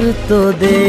तो देखो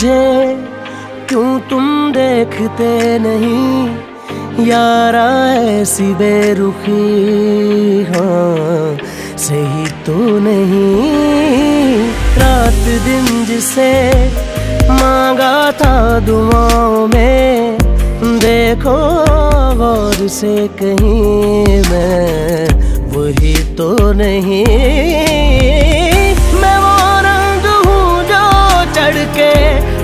मुझे क्यों तुम देखते नहीं? यारा ऐसी बेरुखी हाँ सही तो नहीं। रात दिन जिसे मांगा था दुआओं में, देखो गौर से कहीं मैं वही तो नहीं।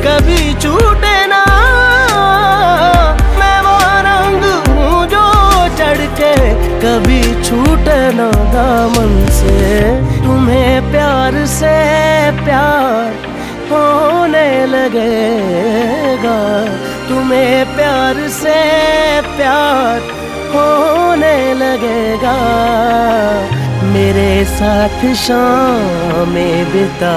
कभी छूटे ना मैं वो रंग हूँ जो चढ़ के कभी छूटे ना दामन से। तुम्हें प्यार से प्यार होने लगेगा। तुम्हें प्यार से प्यार होने लगेगा। मेरे साथ शाम में बिता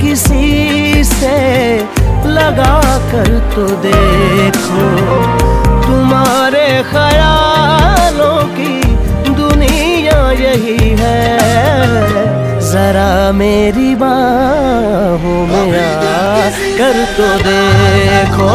किसी से लगा कर तो देखो। तुम्हारे ख्यालों की दुनिया यही है। जरा मेरी बाहों में आ कर तो देखो।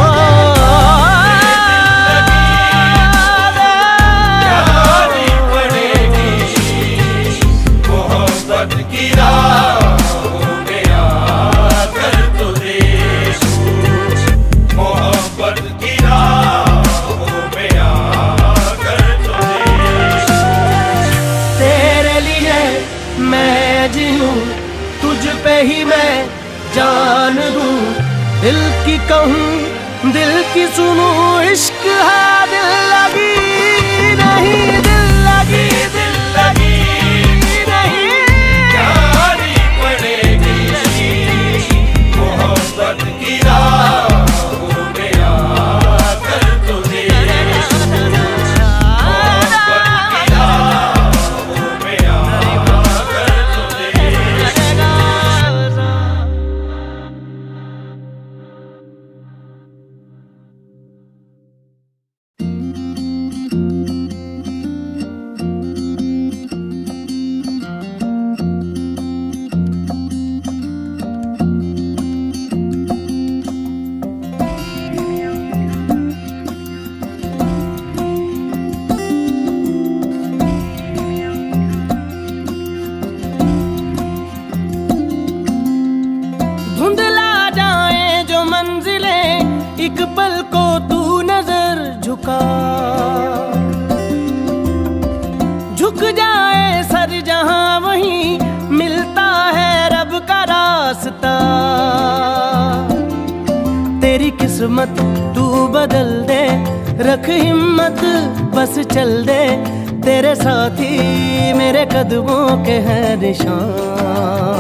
साथी मेरे कदमों के हैं निशान।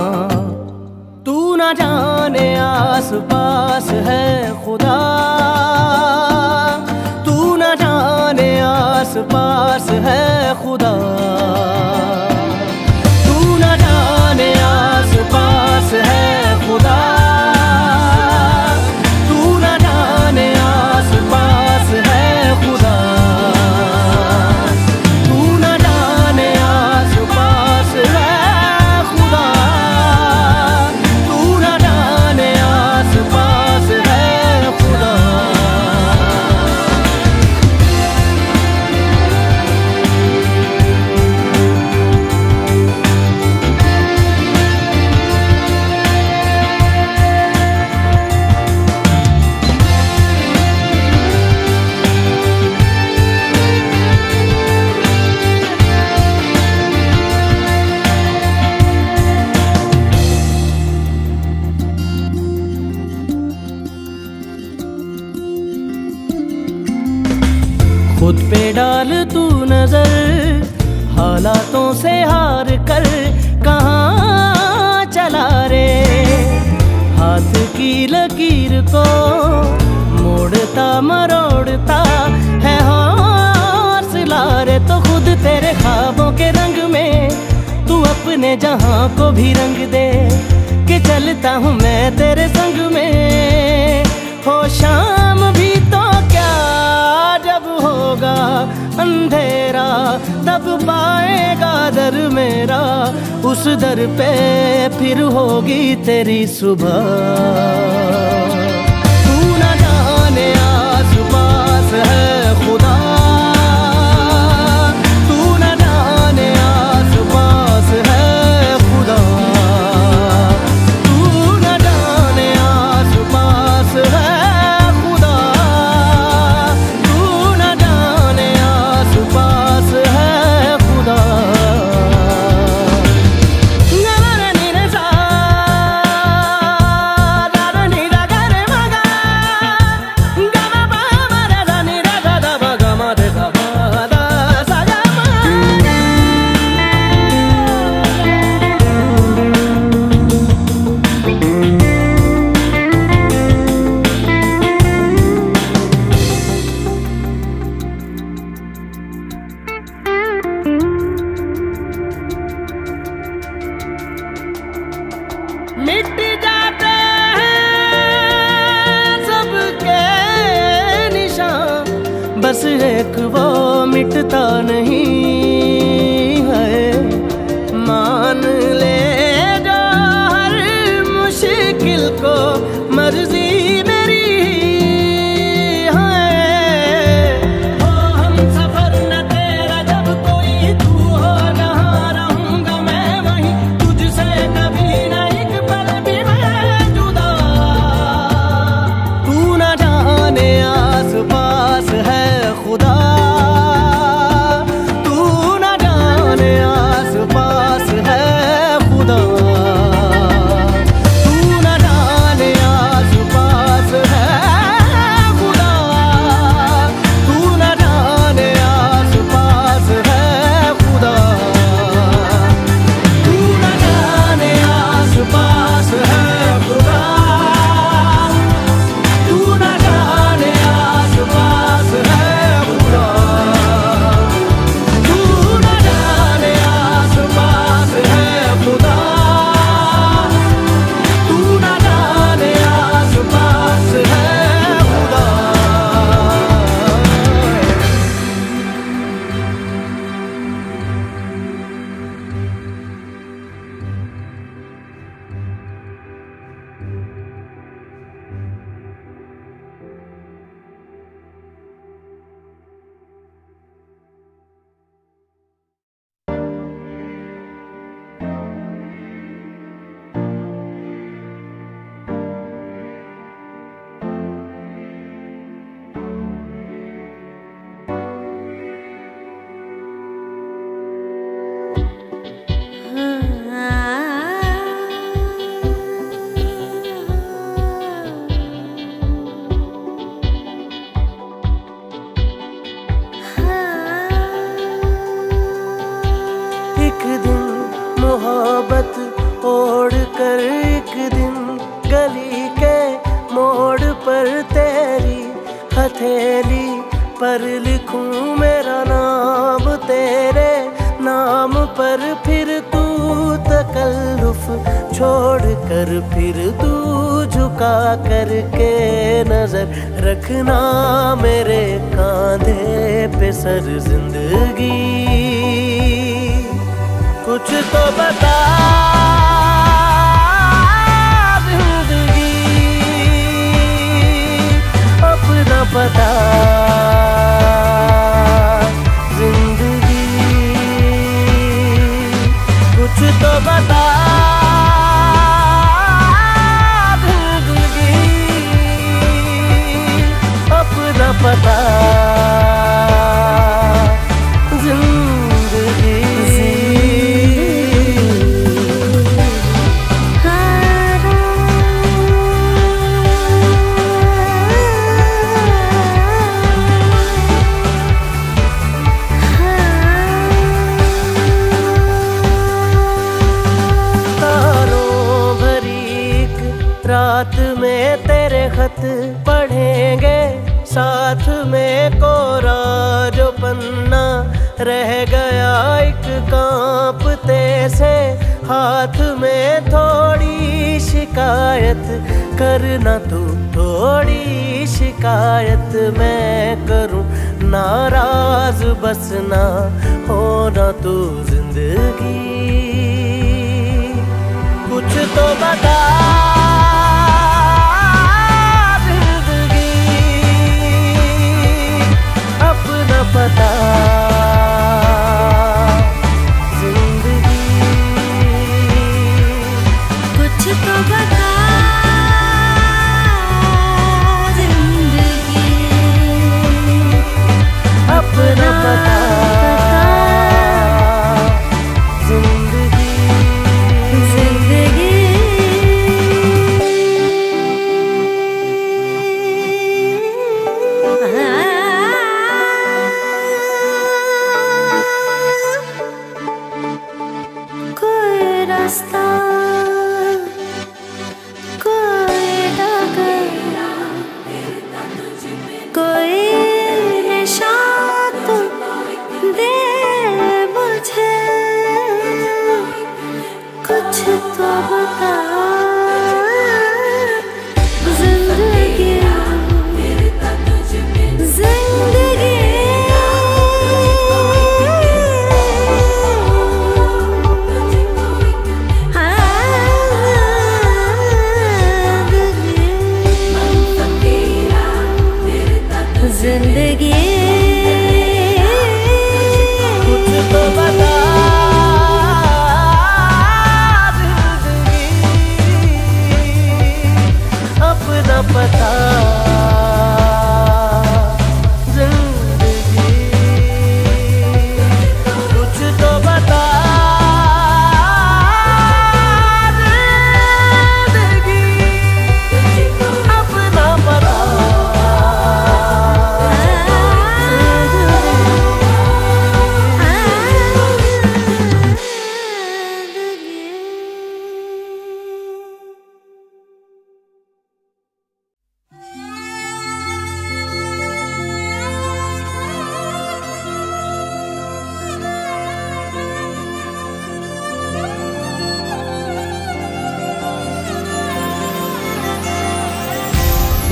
अपने जहाँ को भी रंग दे, कि चलता हूँ मैं तेरे संग में। हो शाम भी तो क्या जब होगा अंधेरा, तब पाएगा दर मेरा। उस दर पे फिर होगी तेरी सुबह।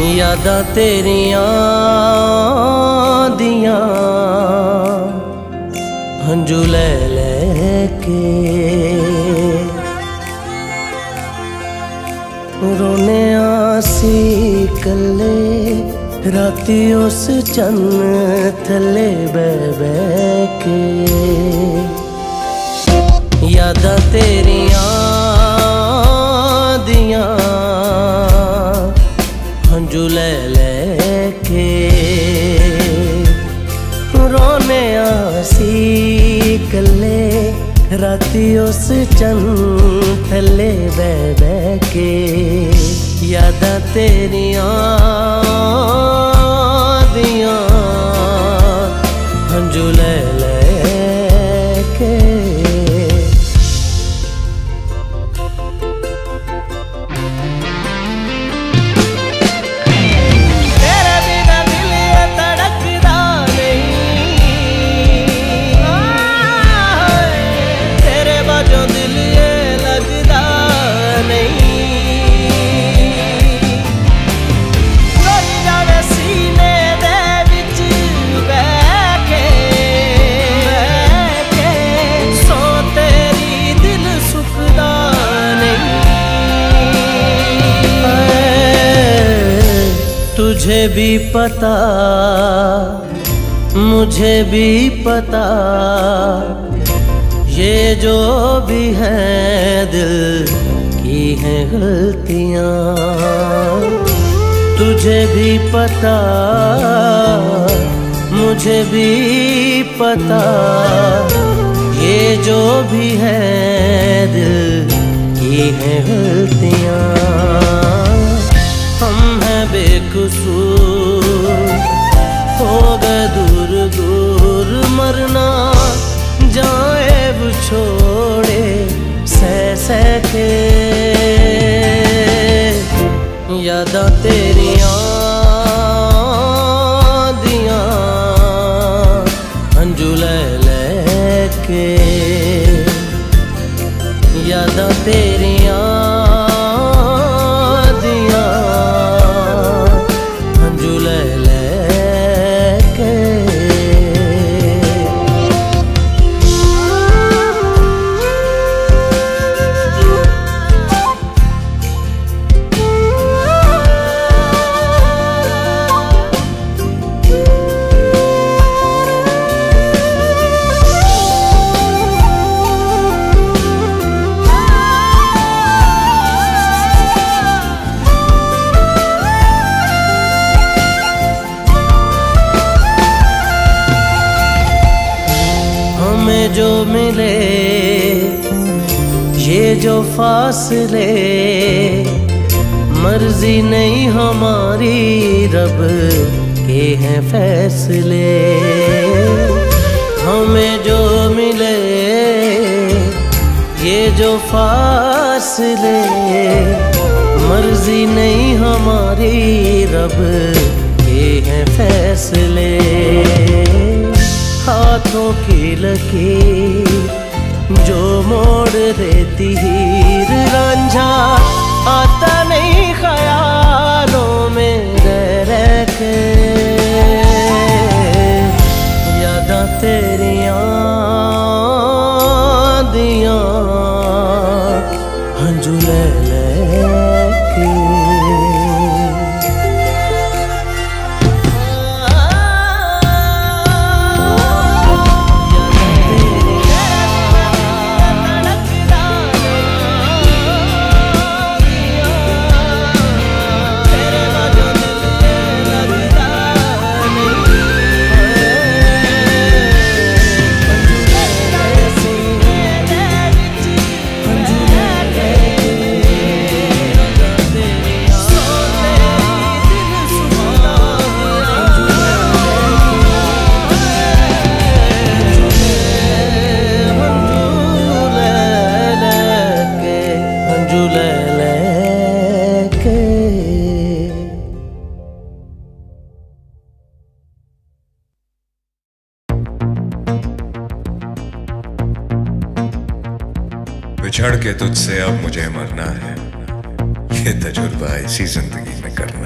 यादा तेरिया दिया, हंजू ले लेके रोने आसी कले राती उस चन्न थले बह बह के। यादा तेरी ਰਾਤੀ ਉਸ ਚੰਨ ਥੱਲੇ ਬਹਿ ਬਹਿ ਕੇ ਯਾਦਾਂ ਤੇਰੀਆਂ ਦੀਆਂ तुझे भी पता, मुझे भी पता, ये जो भी है दिल की है गलतियाँ। तुझे भी पता, मुझे भी पता, ये जो भी है दिल की है गलतियाँ। बेकसूर। हो गए दूर दूर मरना, जाए वो छोड़े, सह सह के। यादा तेरियाँ दिया अंजू ले लेके। यादा तेरियाँ जो मिले, ये जो फासले, मर्ज़ी नहीं हमारी, रब के हैं फैसले। हमें जो मिले, ये जो फासले, मर्ज़ी नहीं हमारी, रब के हैं फैसले। हाथों की लकीर जो मोड़ देती हीर रांझा, आता नहीं ख्यालों में रह रह के। यादा तेरियाँ बिछड़ के तुझसे अब मुझे मरना है। ये तजुर्बा इसी ज़िंदगी में करना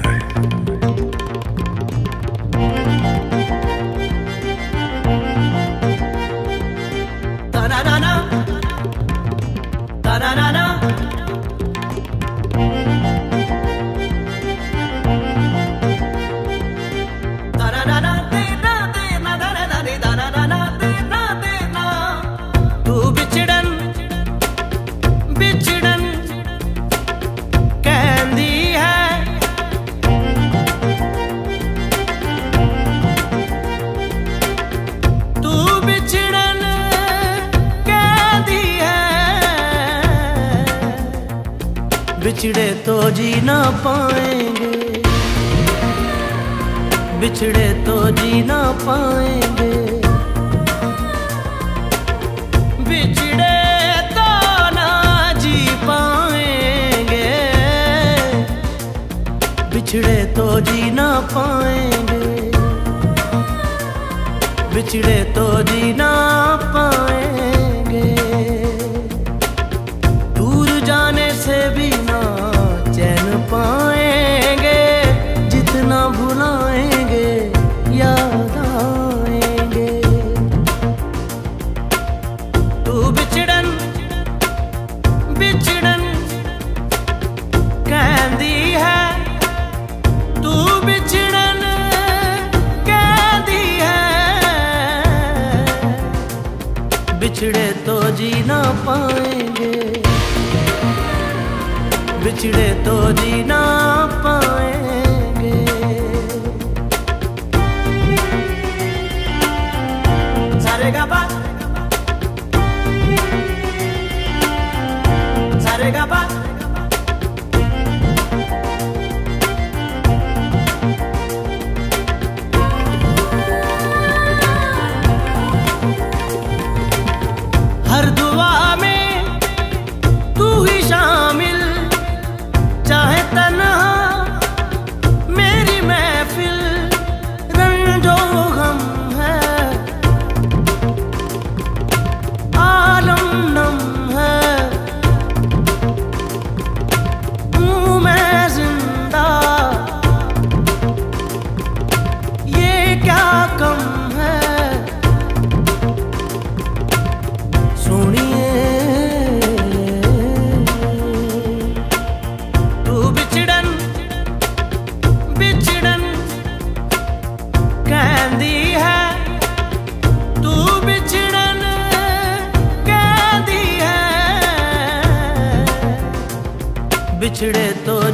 ਵਿਛੜਨ ਕਹਿੰਦੀ ਹੈ, ਤੂੰ ਵਿਛੜਨ ਕਹਿੰਦੀ ਹੈ। ਵਿਛੜੇ ਤੋ ਜੀ ਨਾ ਪਾਏਗੇ, ਵਿਛੜੇ ਤੋ ਜੀ ਨਾ ਪਾਏਗੇ।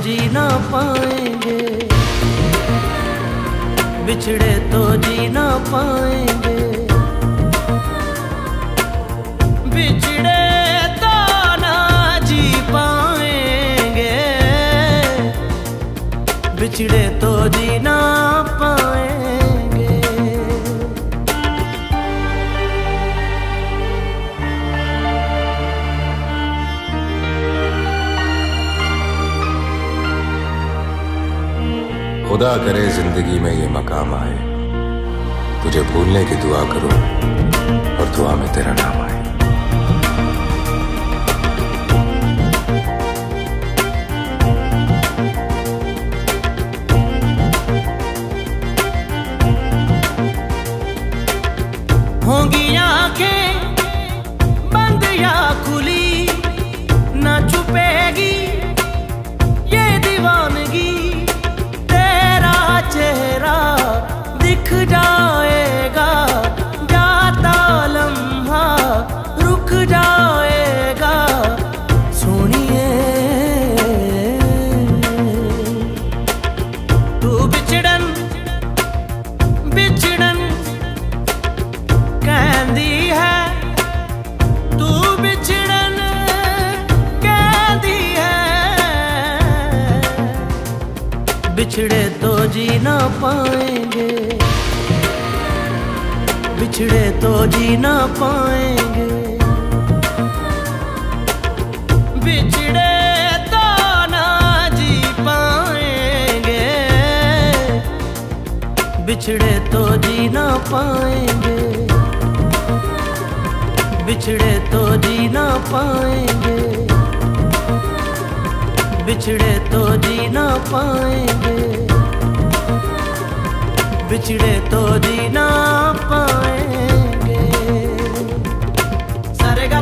जी ना पाएँगे। बिछड़े तो जी ना पाएँगे। बिछड़े तो ना जी पाएँगे। बिछड़े खुदा करे ज़िंदगी में ये मकाम आए। तुझे भूलने की दुआ करो और दुआ में तेरा नाम आए। पाएँगे। बिछड़े तो जी ना पाएँगे। बिछड़े तो ना जी पाएँगे। बिछड़े तो जी ना पाएँगे। बिछड़े तो जी ना पाएँगे। बिछड़े तो जी ना पाएँगे। बिछड़े तो जी ना पाएँगे। सरेगा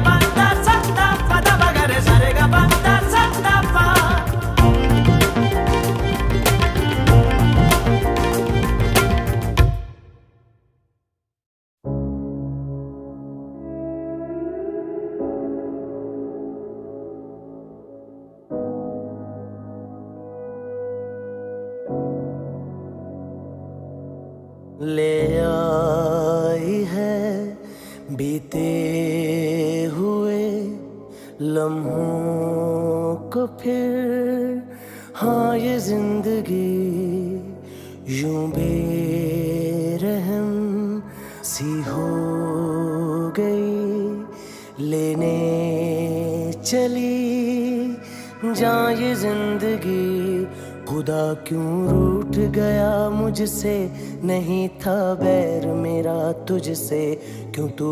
de ser que um tu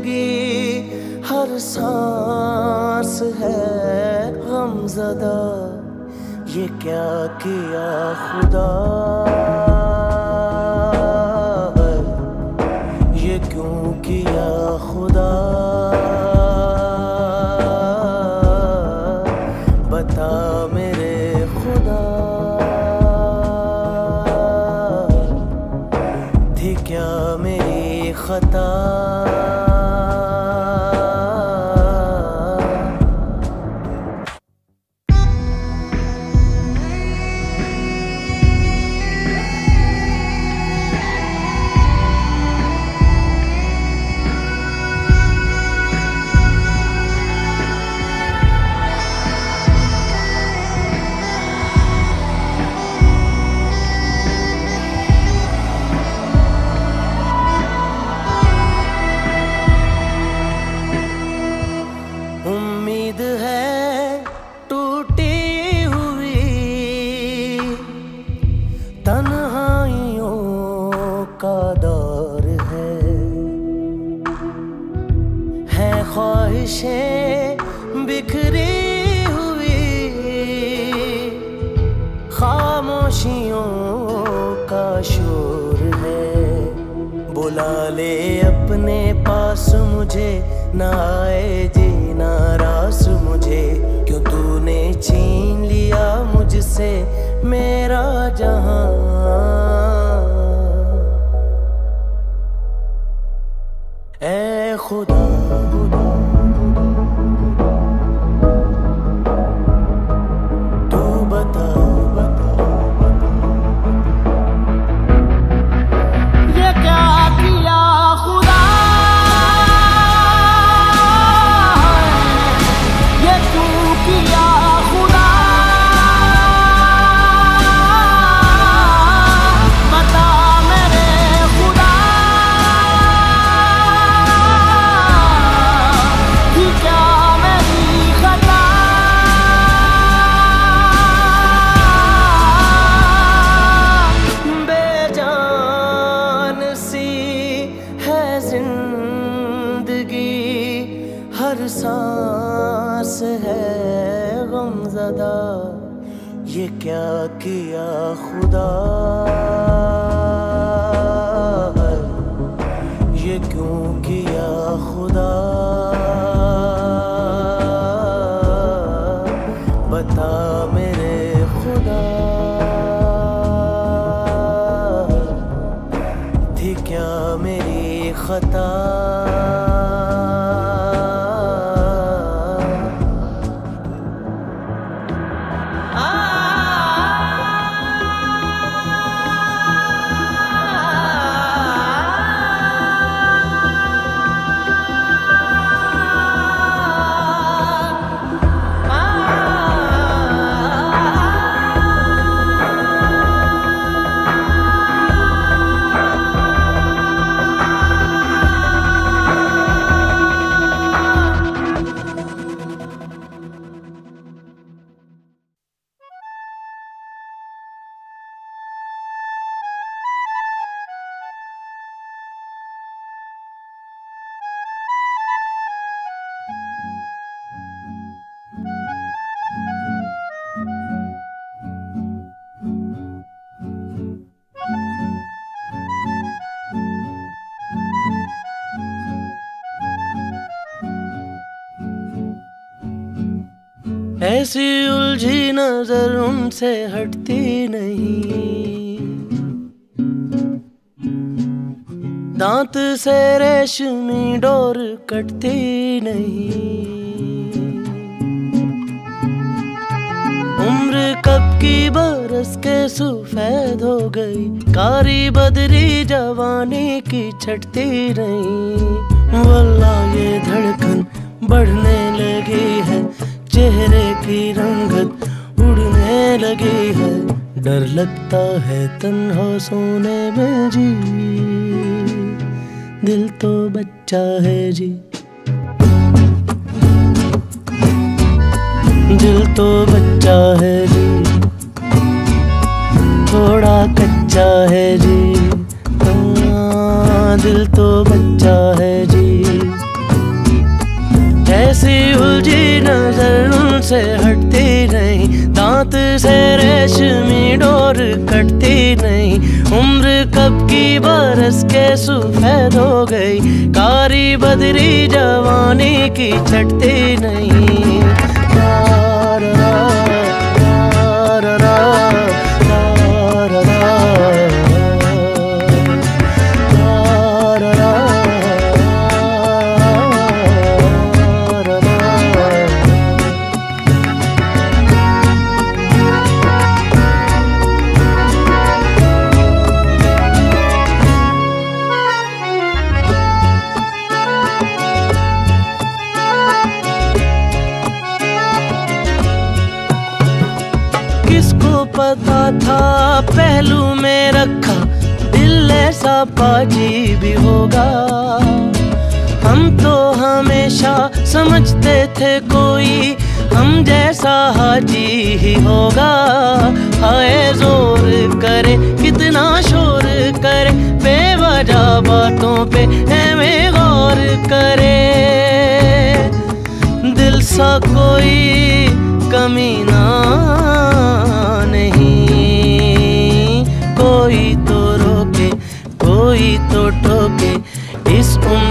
ज़िंदगी हर सांस है हमजदा ये क्या किया खुदा? मेरा जहाँ। ए खुदा। ऐसी उलझी नज़र उनसे हटती नहीं। दांत से रेशमी डोर कटती नहीं। उम्र कब की बरस के सुफेद हो गई, कारी बदरी जवानी की छटती नहीं। वल्ला ये धड़कन बढ़ने लगी है चेहरे की रंगत उड़ने लगी है। डर लगता है तन्हा सोने में जी। दिल तो बच्चा है जी। दिल तो बच्चा है जी। थोड़ा कच्चा है जी। हाँ, दिल तो हटते हटती नहीं, दांत से रेशमी डोर कटती नहीं। उम्र कब की बरस के सुफेद हो गई, कारी बदरी जवानी की छटती नहीं। पाजी भी होगा। हम तो हमेशा समझते थे कोई, हम जैसा हाजी ही होगा। हाय, ज़ोर करे, कितना शोर करे, बेवजह बातों पे हमें गौर करे। दिल सा कोई कमीना नहीं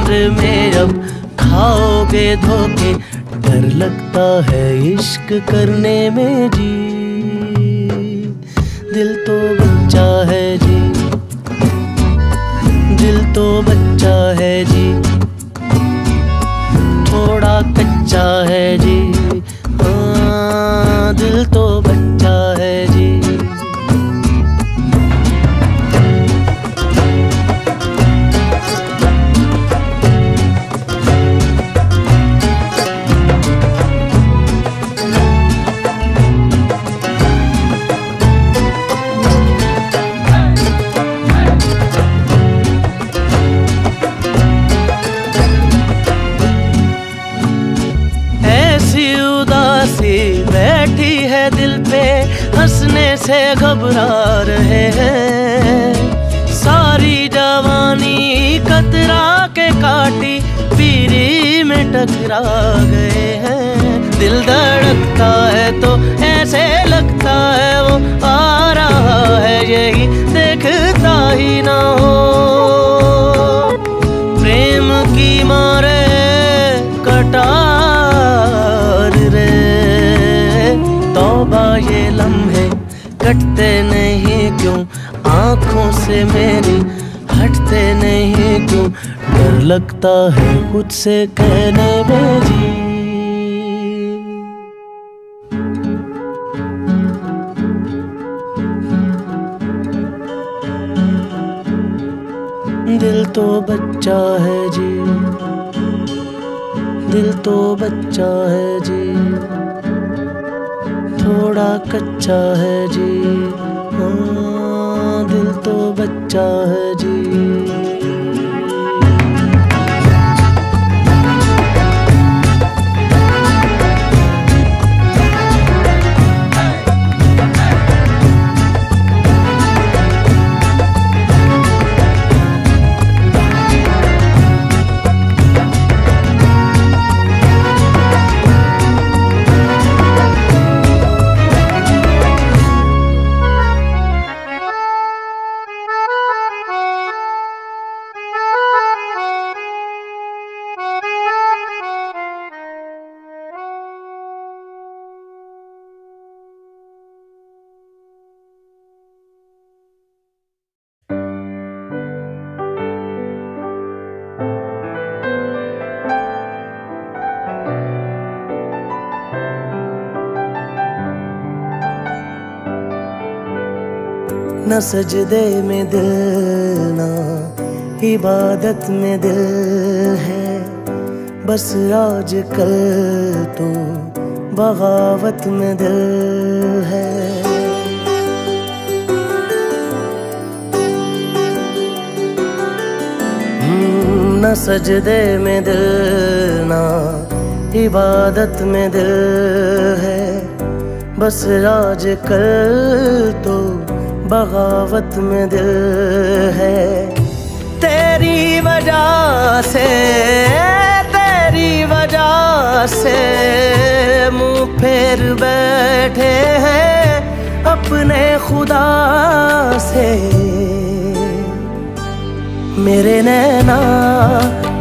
उम्र में अब खाओगे धोखे डर लगता है इश्क करने में जी। दिल तो बच्चा है जी। दिल तो बच्चा है जी। थोड़ा कच्चा है जी। से रहे हैं। सारी जवानी कतरा के काटी, पीरी में टकरा गए हैं। दिल धड़कता है तो ऐसे लगता है वो आ रहा है, यही देखता ही ना हो। प्रेम की मारे कटार रे। तौबा ये लम्हे कटते नहीं क्यों? आँखों से मेरी हटते नहीं क्यों? डर लगता है खुद से कहने में जी। दिल तो बच्चा है जी। दिल तो बच्चा है जी। थोड़ा कच्चा है जी। हाँ, दिल तो बच्चा है जी। न सजदे में दिल ना, इबादत में दिल है। बस आज कल तो बगावत में दिल है। न सजदे में दिल ना, इबादत में दिल है। बस राज कर तो बगावत में दिल है। तेरी वजह से, तेरी वजह से मुँह फेर बैठे हैं अपने खुदा से। मेरे नैना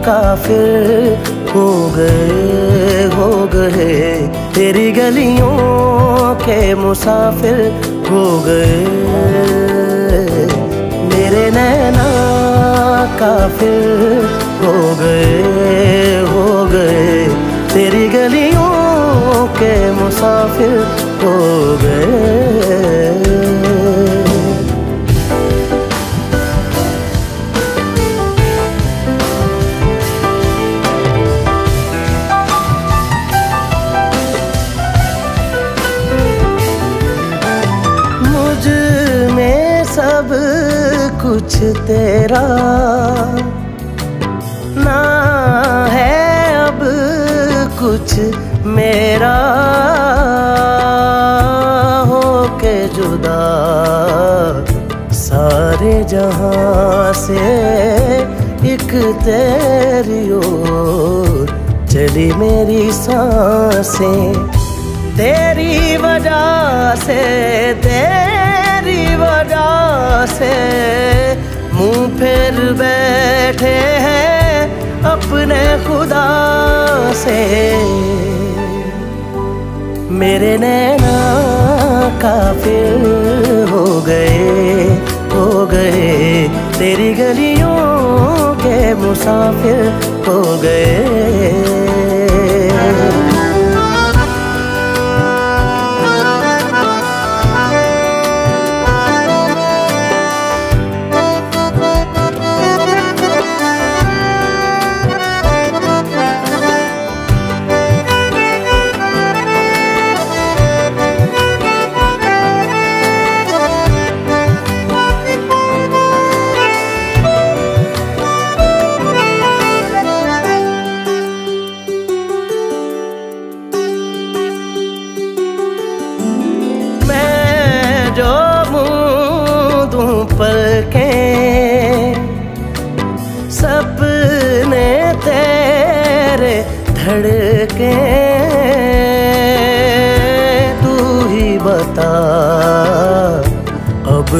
काफिर हो गए हो गए। तेरी गलियों के मुसाफिर हो गए। मेरे नैना काफिर हो गए हो गए। तेरी गलियों के मुसाफिर हो गए। कुछ तेरा ना है अब कुछ मेरा हो के जुदा। सारे जहाँ से एक तेरी ओर चली मेरी साँसें। तेरी वजह से, तेरी वजह से। मुँह फिर बैठे हैं अपने खुदा से। मेरे नैना काफिर हो गए हो गए। तेरी गलियों के मुसाफिर हो गए।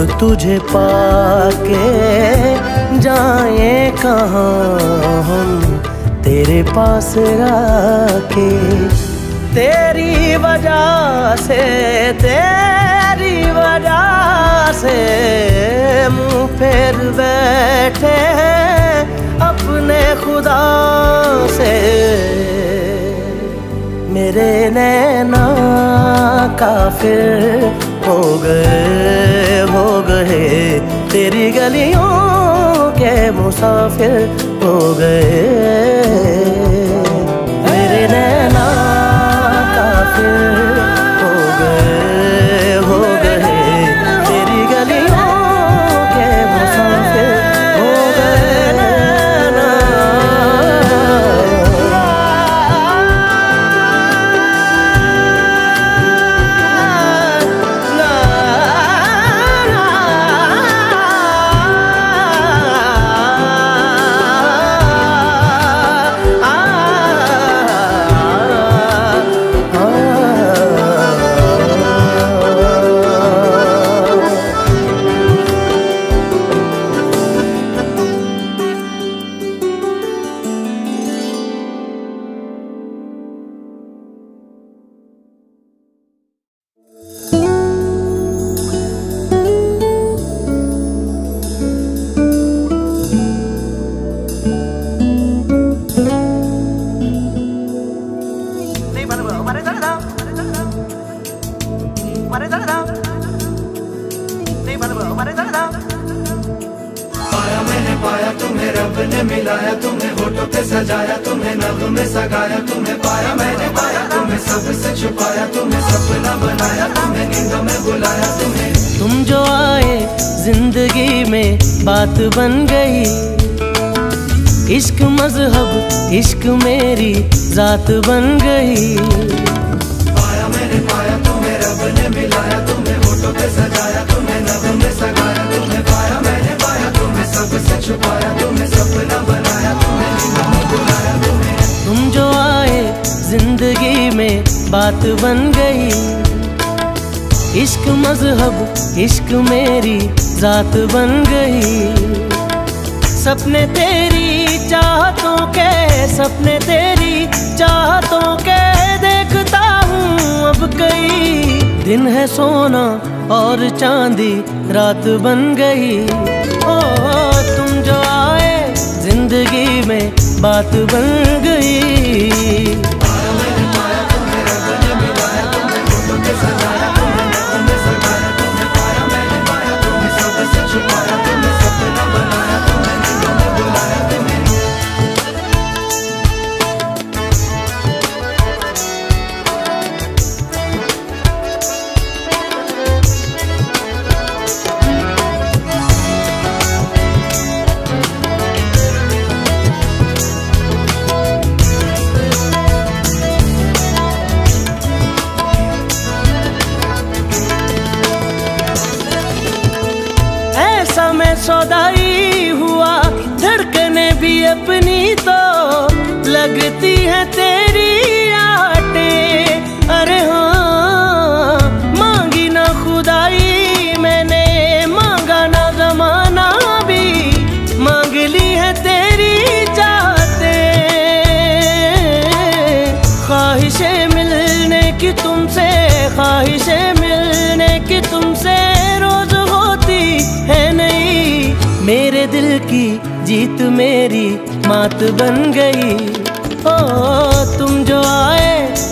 तुझे पाके जाए कहाँ हम तेरे पास राके? तेरी वजह से, तेरी वजह से मुँह फेर बैठे अपने खुदा से। मेरे नैना काफिर हो गए हो गए। तेरी गलियों के मुसाफिर हो गए। मेरे नैना काफिर। इश्क मेरी जात बन गई। पाया मैंने पाया तुम्हें रब ने मिलाया तुम्हें होठों पे सजाया तुम्हें नभ में सगाया तुम्हें पाया मैंने पाया तुम्हें सबसे छुपाया तुम्हें सपना बनाया तुम्हें बुलाया तुम्हें तुम जो आए ज़िंदगी में बात बन गई। इश्क मज़हब इश्क मेरी जात बन गई। सपने तेरी चाहतों के सपने तेरी, चाहतों के देखता हूँ अब कई। दिन है सोना और चांदी, रात बन गई। ओ, तुम जो आए, ज़िंदगी में बात बन गई। भी अपनी तो जीत मेरी मात बन गई। ओ तुम जो आए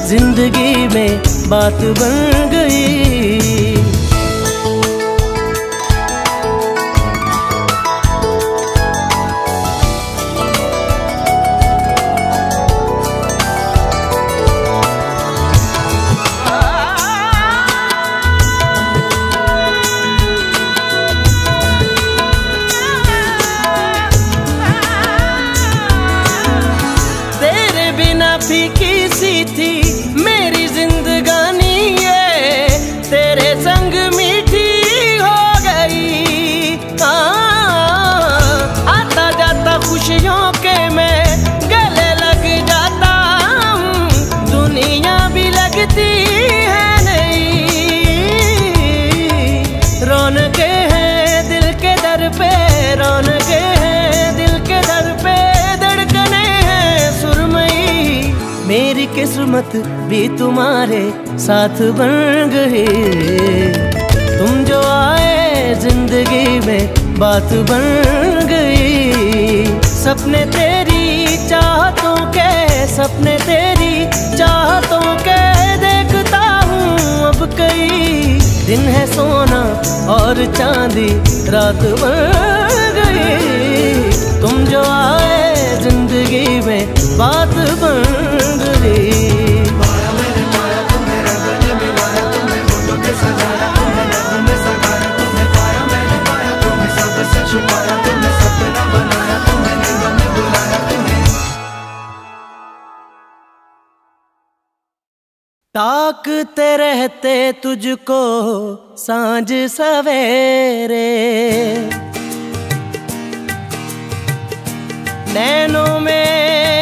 ज़िंदगी में बात बन गई। किस्मत भी तुम्हारे साथ बन गई तुम जो आए ज़िंदगी में बात बन गई। सपने तेरी चाहतों के, सपने तेरी चाहतों के देखता हूँ अब कई। दिन है सोना और चांदी, रात बन ताकते रहते तुझको साँझ सवेरे। नैनों में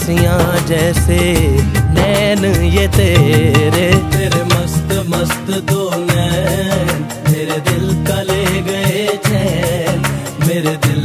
नैनों जैसे नैन ये तेरे। तेरे मस्त मस्त दो नैन, मेरे दिल का ले गए चैन, मेरे दिल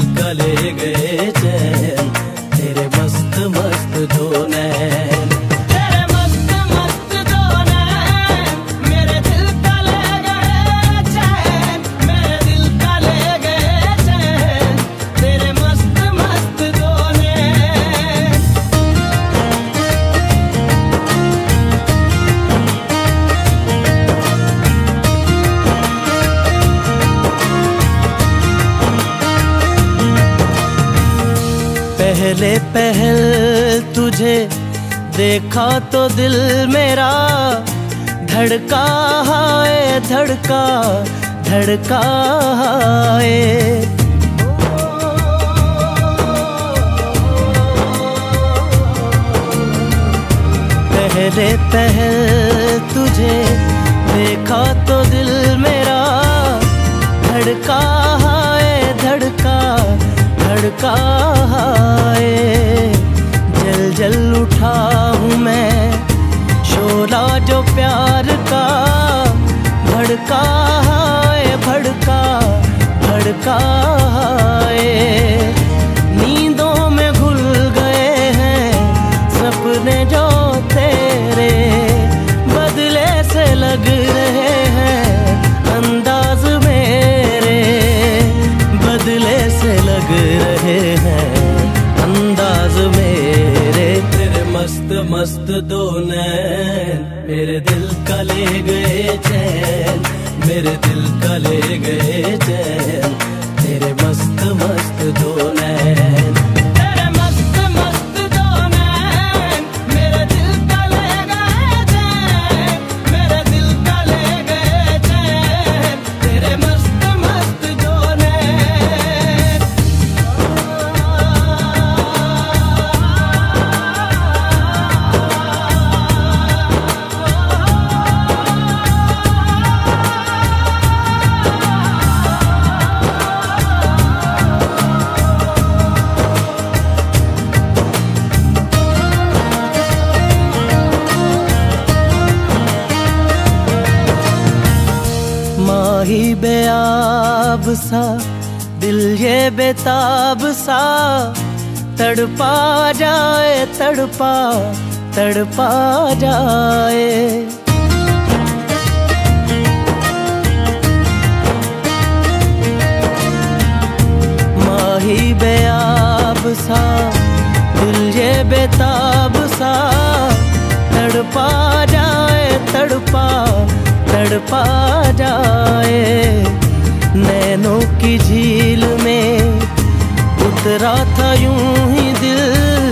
देखा तो दिल मेरा, धड़का है धड़का धड़का है पहले पहल तुझे देखा तो दिल मेरा, धड़का है धड़का धड़का है जल जल उठा हूँ मैं। शोला जो प्यार का भड़का है, भड़का भड़का है। नींदों में घुल गए हैं सपने जो तेरे। बदले से लग रहे हैं अंदाज मेरे। बदले से लग रहे हैं मस्त दो नैन, मेरे दिल का ले गए चैन, मेरे दिल का ले गए चैन। तड़पा जाए, तड़पा तड़पा जाए। माही बेआब सा, दिल ये बेताब सा। तड़पा जाए, तड़पा तड़पा जाए। नैनों की झील में उतरा था यूँ ही दिल